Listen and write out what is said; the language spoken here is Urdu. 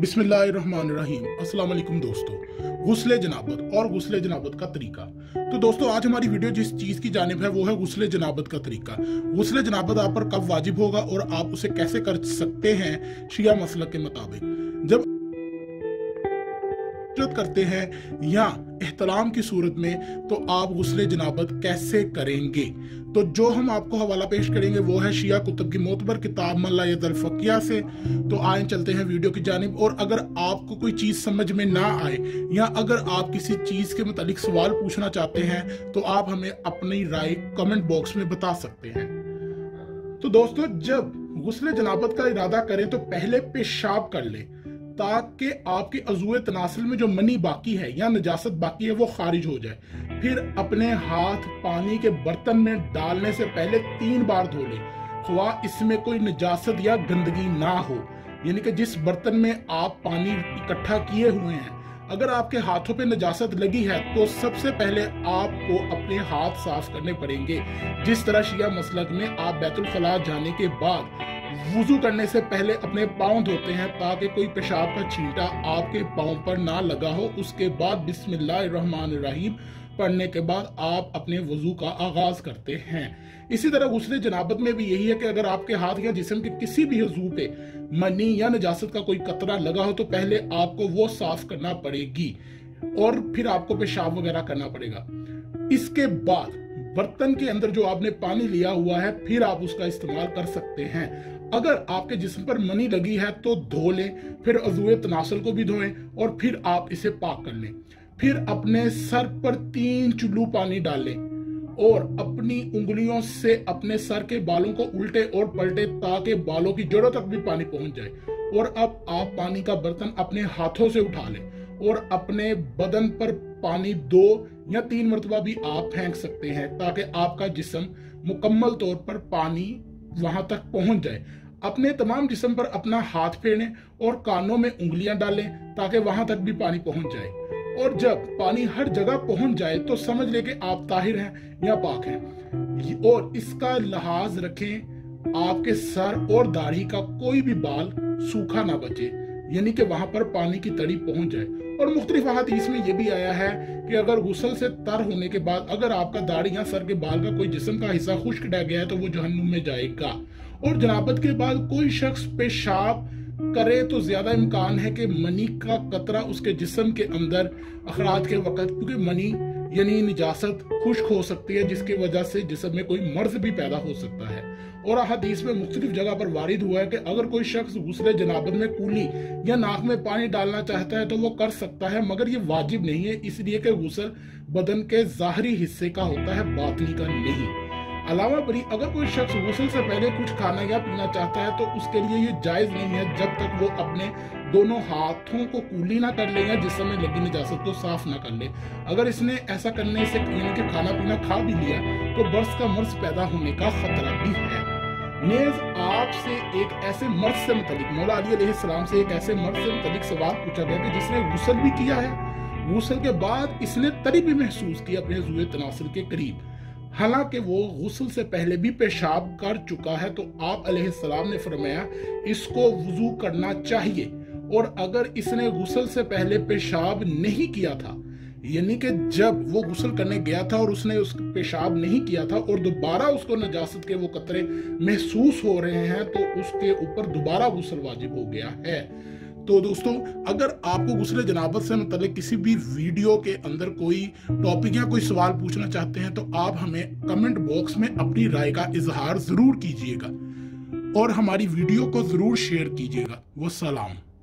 بسم اللہ الرحمن الرحیم۔ السلام علیکم دوستو۔ غسل جنابت اور غسل جنابت کا طریقہ۔ تو دوستو، آج ہماری ویڈیو جس چیز کی جانب ہے وہ ہے غسل جنابت کا طریقہ۔ غسل جنابت آپ پر کب واجب ہوگا اور آپ اسے کیسے کر سکتے ہیں شیعہ مسئلہ کے مطابق؟ جب کرتے ہیں یا احترام کی صورت میں، تو آپ غسل جنابت کیسے کریں گے؟ تو جو ہم آپ کو حوالہ پیش کریں گے، وہ ہے شیعہ کتب کی معتبر کتاب ملا ید الفقیہ سے۔ تو آئیں چلتے ہیں ویڈیو کی جانب۔ اور اگر آپ کو کوئی چیز سمجھ میں نہ آئے، یا اگر آپ کسی چیز کے متعلق سوال پوچھنا چاہتے ہیں، تو آپ ہمیں اپنی رائے کمنٹ باکس میں بتا سکتے ہیں۔ تو دوستو، جب غسل جنابت کا ارادہ کریں، تو پہلے پیشاب کر لیں۔ تاکہ آپ کے عضو تناسل میں جو منی باقی ہے یا نجاست باقی ہے وہ خارج ہو جائے۔ پھر اپنے ہاتھ پانی کے برتن میں ڈالنے سے پہلے تین بار دھو لیں۔ خواہ اس میں کوئی نجاست یا گندگی نہ ہو۔ یعنی کہ جس برتن میں آپ پانی اکٹھا کیے ہوئے ہیں۔ اگر آپ کے ہاتھوں پہ نجاست لگی ہے تو سب سے پہلے آپ کو اپنے ہاتھ صاف کرنے پڑیں گے۔ جس طرح شیعہ مسلک میں آپ بیت الخلاء جانے کے بعد وضو کرنے سے پہلے اپنے پاؤں دھوتے ہیں تاکہ کوئی پیشاب کا چھینٹا آپ کے پاؤں پر نہ لگا ہو۔ اس کے بعد بسم اللہ الرحمن الرحیم پڑھنے کے بعد آپ اپنے وضو کا آغاز کرتے ہیں۔ اسی طرح غسل جنابت میں بھی یہی ہے کہ اگر آپ کے ہاتھ یا جسم کے کسی بھی حضو پہ منی یا نجاست کا کوئی قطرہ لگا ہو تو پہلے آپ کو وہ صاف کرنا پڑے گی اور پھر آپ کو پیشاب وغیرہ کرنا پڑے گا۔ اس کے بعد برتن کے اندر جو آپ نے پانی لیا ہوا ہے، پھر آپ اس کا استعمال کر سکتے ہیں۔ اگر آپ کے جسم پر منی لگی ہے تو دھو لیں، پھر عضو تناسل کو بھی دھوئیں اور پھر آپ اسے پاک کر لیں۔ پھر اپنے سر پر تین چلو پانی ڈالیں اور اپنی انگلیوں سے اپنے سر کے بالوں کو الٹے اور پلٹے تاکہ بالوں کی جڑوں تک بھی پانی پہنچ جائے۔ اور اب آپ پانی کا برتن اپنے ہاتھوں سے اٹھا لیں اور اپنے بدن پر پانی دو یا تین مرتبہ بھی آپ پھینک سکتے ہیں تاکہ آپ کا جسم مکمل طور پر پانی وہاں تک پہنچ جائے۔ اپنے تمام جسم پر اپنا ہاتھ پھیریں اور کانوں میں انگلیاں ڈالیں تاکہ وہاں تک بھی پانی پہنچ جائے۔ اور جب پانی ہر جگہ پہنچ جائے تو سمجھ لے کہ آپ طاہر ہیں یا پاک ہیں۔ اور اس کا لحاظ رکھیں، آپ کے سر اور داڑھی کا کوئی بھی بال سوکھا نہ بچے۔ یعنی کہ وہاں پر پانی کی تڑی پہنچ جائے۔ اور مختلف احادیث میں یہ بھی آیا ہے کہ اگر غسل سے تر ہونے کے بعد اگر آپ کا داڑھی یا سر کے بال کا کوئی جسم کا حصہ خشک ڈہ گیا ہے تو وہ جہنم میں جائے گا۔ اور جنابت کے بعد کوئی شخص پیشاب کرے تو زیادہ امکان ہے کہ منی کا قطرہ اس کے جسم کے اندر اخراج کے وقت، کیونکہ منی یعنی نجاست خشک ہو سکتی ہے، جس کی وجہ سے جسم میں کوئی مرض بھی پیدا ہو سکتا ہے۔ اور حدیث میں مختلف جگہ پر وارد ہوا ہے کہ اگر کوئی شخص غسل جنابت میں کولی یا ناک میں پانی ڈالنا چاہتا ہے تو وہ کر سکتا ہے، مگر یہ واجب نہیں ہے، اس لیے کہ غسل بدن کے ظاہری حصے کا ہوتا ہے باطنی کا نہیں۔ علاوہ بری اگر کوئی شخص غسل سے پہلے کچھ کھانا یا پینا چاہتا ہے تو اس کے لیے یہ جائز نہیں ہے جب تک وہ اپنے دونوں ہاتھوں کو کولی نہ کر لے یا جسم میں لگی نجاست کو صاف نہ کر لے۔ اگر اس نے ایسا کرنے سے یعنی کہ کھانا پینا کھا بھی لیا تو برس کا مرض پیدا ہونے کا خطرہ بھی ہے۔ نیز آپ سے ایک ایسے مرض سے متعلق، مولا علی علیہ السلام سے ایک ایسے مرض سے متعلق سوال پوچھا گیا کہ جس نے غسل بھی کیا ہے، غسل کے بعد اس نے تری بھی محسوس کیا اپنے زوئے تناصر کے قریب۔ حالانکہ وہ غسل سے پہلے بھی پیشاب کر چکا ہے، تو آپ علیہ السلام نے فرمایا، اس کو وضو کرنا چاہیے۔ اور اگر اس نے غسل سے پہلے پیشاب نہیں کیا تھا یعنی کہ جب وہ غسل کرنے گیا تھا اور اس نے اس پیشاب نہیں کیا تھا اور دوبارہ اس کو نجاست کے وہ قطرے محسوس ہو رہے ہیں، تو اس کے اوپر دوبارہ غسل واجب ہو گیا ہے۔ تو دوستوں، اگر آپ کو غسل جنابت سے متعلق کسی بھی ویڈیو کے اندر کوئی ٹاپک یا کوئی سوال پوچھنا چاہتے ہیں، تو آپ ہمیں کمنٹ باکس میں اپنی رائے کا اظہار ضرور کیجیے گا اور ہماری ویڈیو کو ضرور شیئر کیجیے گا۔ والسلام۔